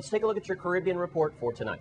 Let's take a look at your Caribbean report for tonight.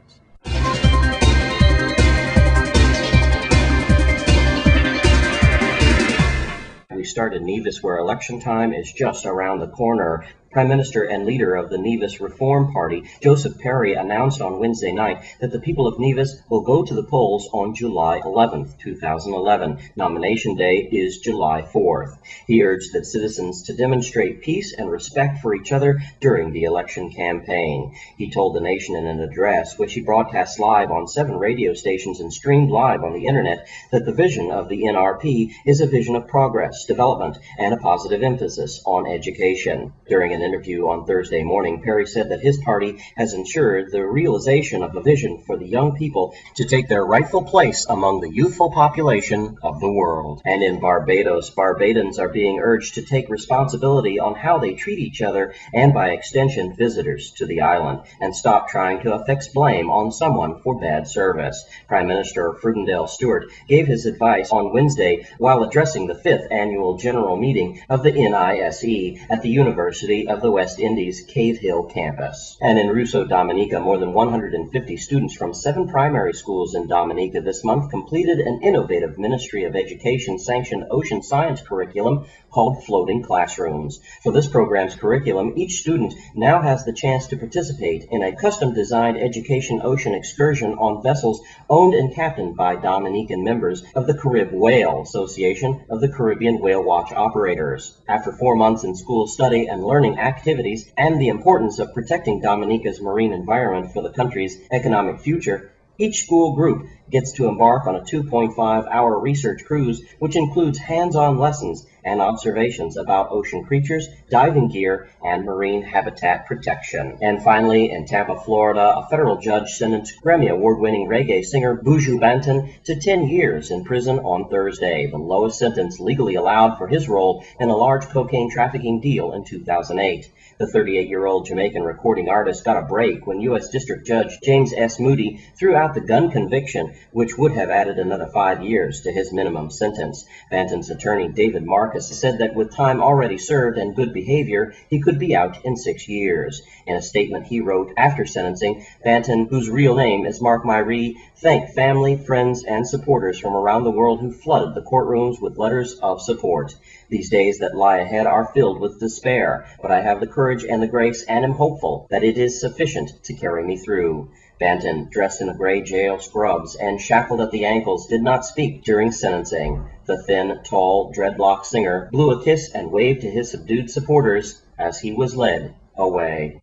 We start in Nevis, where election time is just around the corner. Prime Minister and leader of the Nevis Reform Party, Joseph Parry, announced on Wednesday night that the people of Nevis will go to the polls on July 11, 2011. Nomination day is July 4th. He urged that citizens to demonstrate peace and respect for each other during the election campaign. He told the nation in an address, which he broadcast live on seven radio stations and streamed live on the internet, that the vision of the NRP is a vision of progress, development, and a positive emphasis on education. During an interview on Thursday morning, Parry said that his party has ensured the realization of a vision for the young people to take their rightful place among the youthful population of the world. And in Barbados, Barbadans are being urged to take responsibility on how they treat each other and, by extension, visitors to the island, and stop trying to affix blame on someone for bad service. Prime Minister Freundel Stuart gave his advice on Wednesday while addressing the fifth annual general meeting of the NISE at the University of the West Indies Cave Hill campus. And in Roseau Dominica, more than 150 students from seven primary schools in Dominica this month completed an innovative Ministry of Education sanctioned ocean science curriculum called Floating Classrooms. For this program's curriculum, each student now has the chance to participate in a custom designed education ocean excursion on vessels owned and captained by Dominican members of the Carib Whale Association of the Caribbean Whale Watch Operators. After four months in school study and learning activities and the importance of protecting Dominica's marine environment for the country's economic future, each school group gets to embark on a 2.5 hour research cruise, which includes hands on lessons and observations about ocean creatures, diving gear, and marine habitat protection. And finally, in Tampa, Florida, a federal judge sentenced Grammy Award winning reggae singer Buju Banton to 10 years in prison on Thursday, the lowest sentence legally allowed for his role in a large cocaine trafficking deal in 2008. The 38 year old Jamaican recording artist got a break when U.S. District Judge James S. Moody threw out the gun conviction, which would have added another five years to his minimum sentence. Banton's attorney, David Markus, said that with time already served and good behavior, he could be out in six years. In a statement he wrote after sentencing, Banton, whose real name is Mark Myrie, thanked family, friends, and supporters from around the world who flooded the courtrooms with letters of support. These days that lie ahead are filled with despair, but I have the courage and the grace and am hopeful that it is sufficient to carry me through. Banton, dressed in gray jail scrubs and shackled at the ankles, did not speak during sentencing. The thin, tall, dreadlock singer blew a kiss and waved to his subdued supporters as he was led away.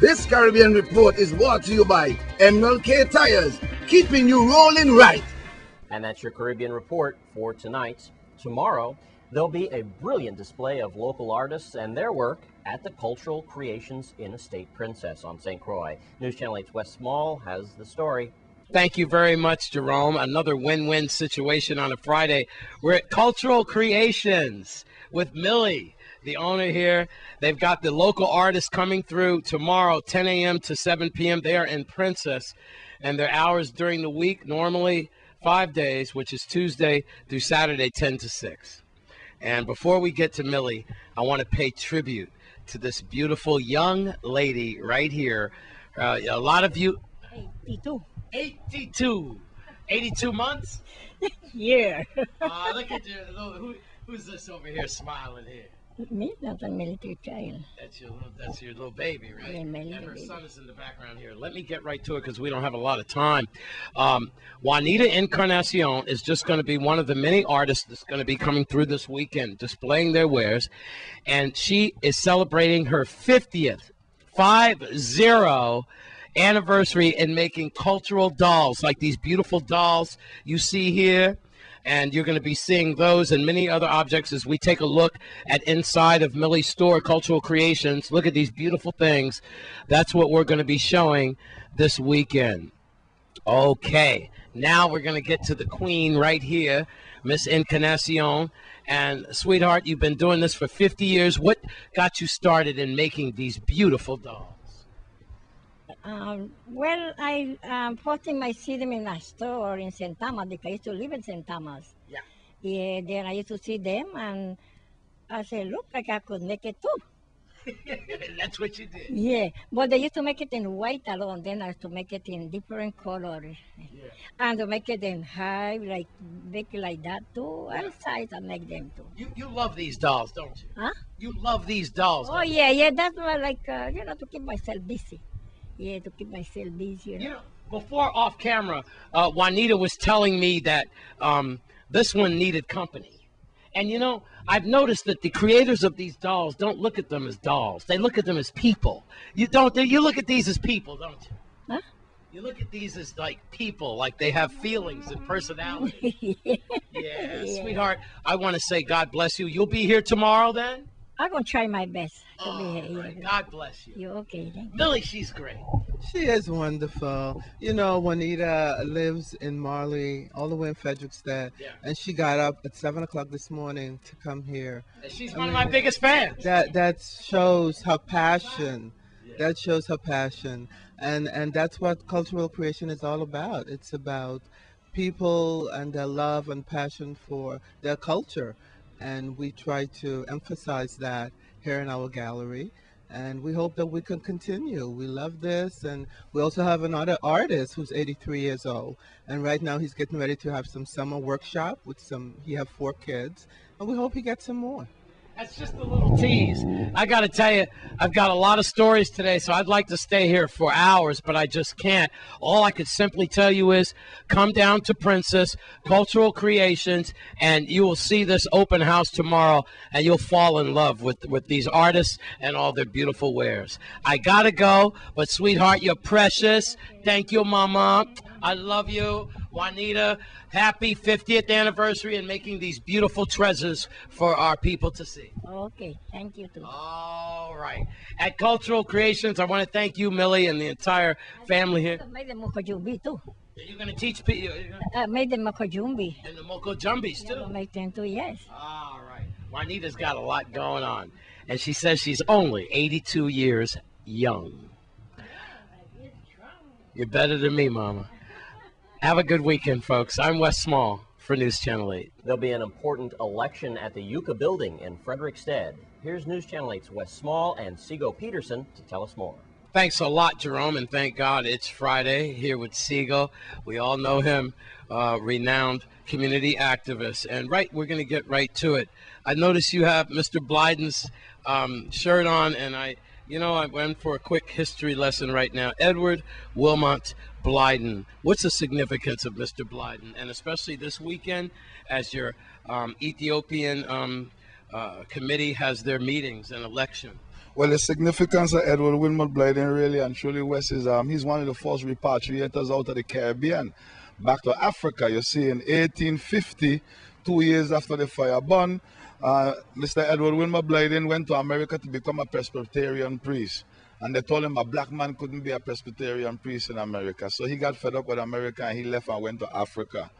This Caribbean report is brought to you by MLK Tires, keeping you rolling right. And that's your Caribbean report for tonight. Tomorrow, there'll be a brilliant display of local artists and their work at the Cultural Creations in Estate Princess on St. Croix. News Channel 8's Wes Small has the story. Thank you very much, Jerome. Another win win situation on a Friday. We're at Cultural Creations with Millie, the owner here. They've got the local artists coming through tomorrow, 10 a.m. to 7 p.m. They are in Princess, and their hours during the week normally five days, which is Tuesday through Saturday, 10 to 6. And before we get to Millie, I want to pay tribute to this beautiful young lady right here. Uh, a lot of you. 82. 82. 82 months? yeah. uh, look at you. Who, who's this over here smiling here? Me, that's a military child. That's your little, that's your little baby, right? Yeah, and her baby. son is in the background here. Let me get right to it because we don't have a lot of time. Um, Juanita Encarnacion is just going to be one of the many artists that's going to be coming through this weekend, displaying their wares, and she is celebrating her 50th, five zero anniversary in making cultural dolls like these beautiful dolls you see here and you're going to be seeing those and many other objects as we take a look at inside of Millie's store, Cultural Creations. Look at these beautiful things. That's what we're going to be showing this weekend. Okay, now we're going to get to the queen right here, Miss Encarnacion. And sweetheart, you've been doing this for 50 years. What got you started in making these beautiful dolls? Um, well, I um, first time I see them in a store in St. Thomas because I used to live in St. Thomas. Yeah. Yeah, then I used to see them and I said, look, like I could make it too. That's what you did. Yeah, but they used to make it in white alone. Then I used to make it in different colors, and to make it in high, like big like that too. And size I make them too. You you love these dolls, don't you? Huh? You love these dolls. Oh don't you? yeah, yeah. That's why like uh, you know to keep myself busy. Yeah, to keep myself busy. You know? You know, before off camera, uh, Juanita was telling me that um, this one needed company. And you know, I've noticed that the creators of these dolls don't look at them as dolls. They look at them as people. You don't. You look at these as people, don't you? Huh? You look at these as like people, like they have feelings and personality. yeah. Yeah, Yeah. sweetheart. I want to say God bless you. You'll be here tomorrow, then. I'm gonna try my best to All be here. right. God bless you. You're okay? Then? Millie, she's great. She is wonderful. You know, Juanita lives in Marley, all the way in Frederiksted, Yeah. and she got up at seven o'clock this morning to come here. And she's one of my biggest fans. That that shows her passion. That shows her passion, and and that's what cultural creation is all about. It's about people and their love and passion for their culture, and we try to emphasize that here in our gallery. And we hope that we can continue. We love this, and we also have another artist who's 83 years old, and right now he's getting ready to have some summer workshop with some. He have four kids, and we hope he gets some more. That's just a little tease. I got to tell you, I've got a lot of stories today, so I'd like to stay here for hours, but I just can't. All I could simply tell you is come down to Princess Cultural Creations, and you will see this open house tomorrow, and you'll fall in love with, with these artists and all their beautiful wares. I got to go, but sweetheart, you're precious. Thank you, Mama. I love you. Juanita, happy 50th anniversary and making these beautiful treasures for our people to see. Okay. Thank you too. All right. At Cultural Creations, I want to thank you, Millie, and the entire family here. I made the mokojumbi too. You're going to teach people I made the mokojumbi. and the Moko Jumbies, I too. make them too. Yes. All right. Juanita's got a lot going on. And she says she's only 82 years young. You're better than me, Mama. Have a good weekend, folks. I'm Wes Small for News Channel 8. There'll be an important election at the Yucca Building in Frederiksted. Here's News Channel 8's Wes Small and Seago Peterson to tell us more. Thanks a lot, Jerome, and thank God it's Friday here with Siegel. We all know him, uh, renowned community activist. And right, we're going to get right to it. I notice you have Mr. Blyden's um, shirt on, and I, you know, I went for a quick history lesson right now. Edward Wilmot Blyden. What's the significance of Mr. Blyden, and especially this weekend as your um, Ethiopian um, uh, committee has their meetings and election? Well, the significance of Edward Wilmot Blyden really and truly West is um, he's one of the first repatriators out of the Caribbean back to Africa. You see, in 1850, two years after the fire burn, uh, Mr. Edward Wilmot Blyden went to America to become a Presbyterian priest. And they told him a black man couldn't be a Presbyterian priest in America. So he got fed up with America and he left and went to Africa.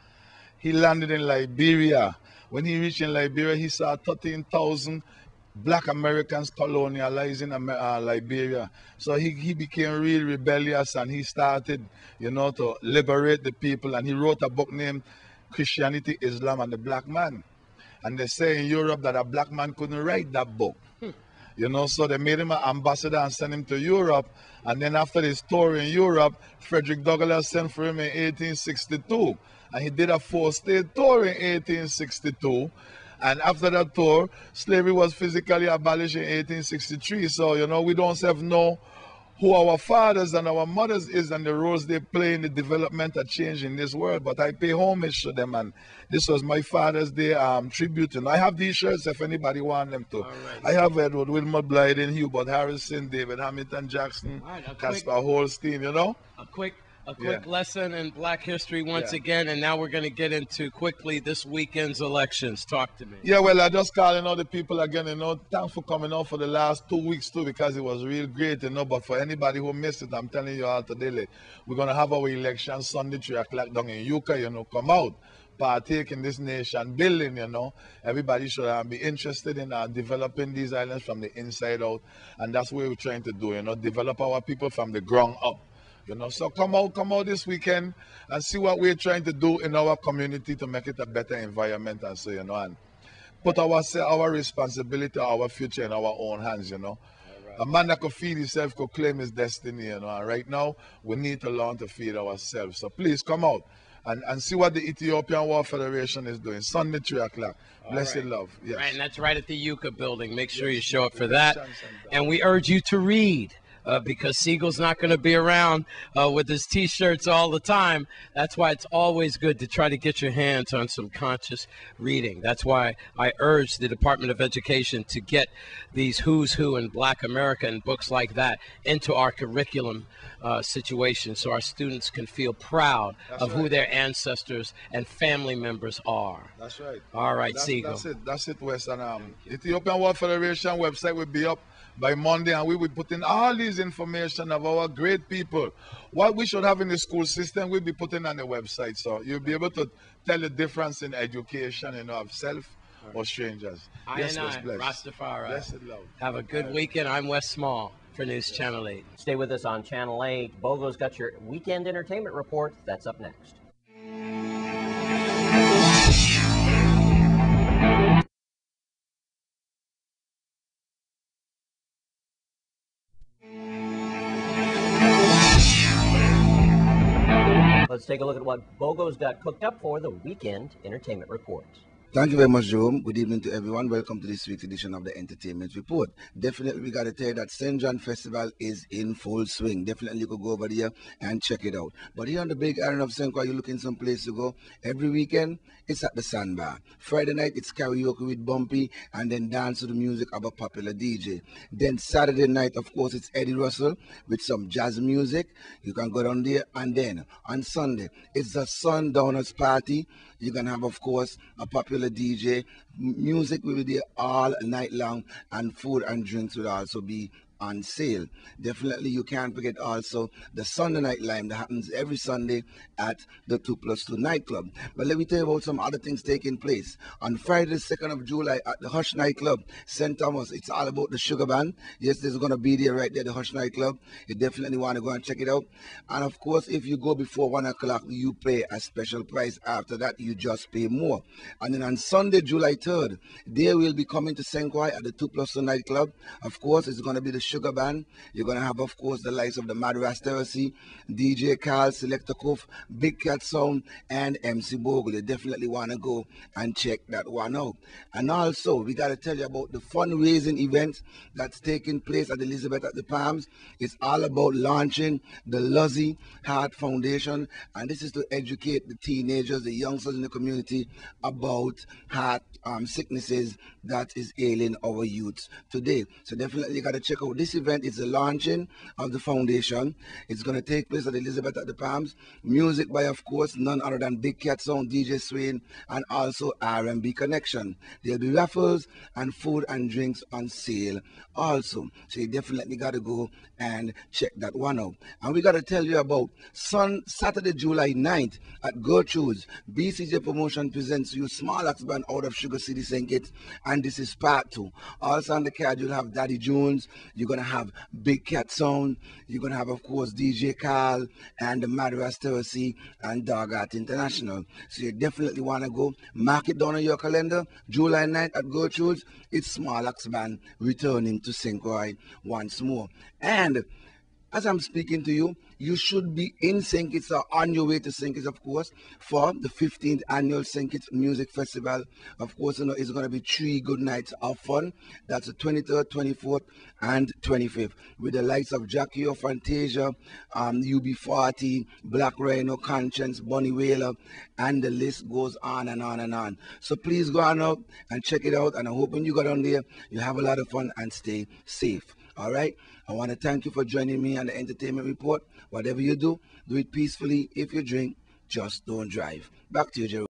He landed in Liberia. When he reached in Liberia, he saw 13,000 black Americans colonializing uh, Liberia. So he, he became real rebellious and he started, you know, to liberate the people. And he wrote a book named Christianity, Islam, and the Black Man. And they say in Europe that a black man couldn't write that book. You know, so they made him an ambassador and sent him to Europe. And then after this tour in Europe, Frederick Douglass sent for him in 1862. And he did a four-state tour in 1862. And after that tour, slavery was physically abolished in 1863. So, you know, we don't have know who our fathers and our mothers is and the roles they play in the development and change in this world. But I pay homage to them, and this was my Father's Day um, tribute. And I have these shirts if anybody want them to. I have Edward Wilmot Blyden, Hubert Harrison, David Hamilton Jackson, right, Casper Holstein, you know? a quick a quick Yeah. lesson in black history once Yeah. again and now we're going to get into quickly this weekend's elections talk to me Yeah, well, I just calling all the people again, you know, thanks for coming out for the last two weeks too, because it was real great, you know. But for anybody who missed it, I'm telling you all today, like, we're gonna have our election Sunday, three o'clock down in Yucca, you know, come out, partake in this nation building, you know. Everybody should uh, be interested in uh, developing these islands from the inside out, and that's what we're trying to do, you know, develop our people from the ground up. You know, so come out, come out this weekend and see what we're trying to do in our community to make it a better environment and so, you know, and put our our responsibility, our future in our own hands, you know. A man that could feed himself could claim his destiny, you know. And right now, we need to learn to feed ourselves. So please come out and, and see what the Ethiopian World Federation is doing. Sunday, 3 o'clock. Blessed right. love. Yes. Right, and that's right at the Yucca building. Make sure you show up for that. And we urge you to read. Uh, because Siegel's not going to be around uh, with his T-shirts all the time. That's why it's always good to try to get your hands on some conscious reading. That's why I urge the Department of Education to get these Who's Who in Black America and books like that into our curriculum uh, situation, so our students can feel proud That's of who their ancestors and family members are. That's right. All right, that's, Siegel. That's it. That's it, West. And um, Ethiopian World Federation website will be up by Monday, and we will put in all this information of our great people. What we should have in the school system, we'll be putting on the website, so you'll be able to tell the difference in education, you know, of self or strangers. I yes, and I, bless. Rastafari. Blessed love. Have a good weekend. I'm Wes Small for News Channel 8. Stay with us on Channel 8. Bogo's got your weekend entertainment report. That's up next. Let's take a look at what Bogo's got cooked up for the weekend entertainment report. Thank you very much, Jerome. Good evening to everyone. Welcome to this week's edition of the Entertainment Report. Definitely, we got to tell you that St. John Festival is in full swing. Definitely, you could go over there and check it out. But here on the big island of St. Croix, you're looking some place to go. Every weekend, it's at the Sandbar. Friday night, it's karaoke with Bumpy and then dance to the music of a popular DJ. Then Saturday night, of course, it's Eddie Russell with some jazz music. You can go down there. And then on Sunday, it's the Sundowners Party. You can have, of course, a popular DJ. Music will be there all night long, and food and drinks will also be on sale. Definitely, you can't forget also the Sunday Night Lime that happens every Sunday at the 2 Plus 2 nightclub. But let me tell you about some other things taking place. On Friday, the 2nd of July, at the Hush nightclub, St. Thomas, it's all about the Sugar Band. Yes, there's going to be there right there, the Hush nightclub. You definitely want to go and check it out. And of course, if you go before 1 o'clock, you pay a special price. After that, you just pay more. And then on Sunday, July 3rd, they will be coming to St. Croix at the 2 Plus 2 nightclub. Of course, it's going to be the Sugar Band. You're going to have, of course, the likes of the Mad Rasterisi, DJ Carl, Selector Kuf, Big Cat Sound, and MC Bogle. You definitely want to go and check that one out. And also, we got to tell you about the fundraising event that's taking place at Elizabeth at the Palms. It's all about launching the Luzzy Heart Foundation, and this is to educate the teenagers, the youngsters in the community about heart um, sicknesses that is ailing our youths today. So definitely you got to check out this event. is the launching of the foundation. It's going to take place at Elizabeth at the Palms. Music by, of course, none other than Big Cat Sound, DJ Swain, and also R&B Connection. There'll be raffles and food and drinks on sale also. So you definitely got to go and check that one out. And we got to tell you about Sun Saturday, July 9th at Gertrude's. BCJ Promotion presents you Small Axe Band out of Sugar City, St. Kitts, and this is part two. Also on the card, you'll have Daddy Jones, you're to have Big Cat Sound, you're to have, of course, DJ Carl, and the Mad Rasterisi and Dog Art International. So you definitely want to go. Mark it down on your calendar. July 9th at Gertrude's, it's Small Axe Band returning to St. Croix once more. And as I'm speaking to you, you should be in St. Kitts or on your way to St. Kitts, of course, for the 15th annual St. Kitts Music Festival. Of course, you know, it's going to be three good nights of fun. That's the 23rd, 24th, and 25th, with the likes of Jackie or Fantasia, um, UB40, Black Rhino, Conscience, Bunny Wailer, and the list goes on and on and on. So please go on out and check it out. And I hope when you go on there, you have a lot of fun and stay safe. All right. I want to thank you for joining me on the entertainment report. Whatever you do, do it peacefully. If you drink, just don't drive. Back to you, Jerome.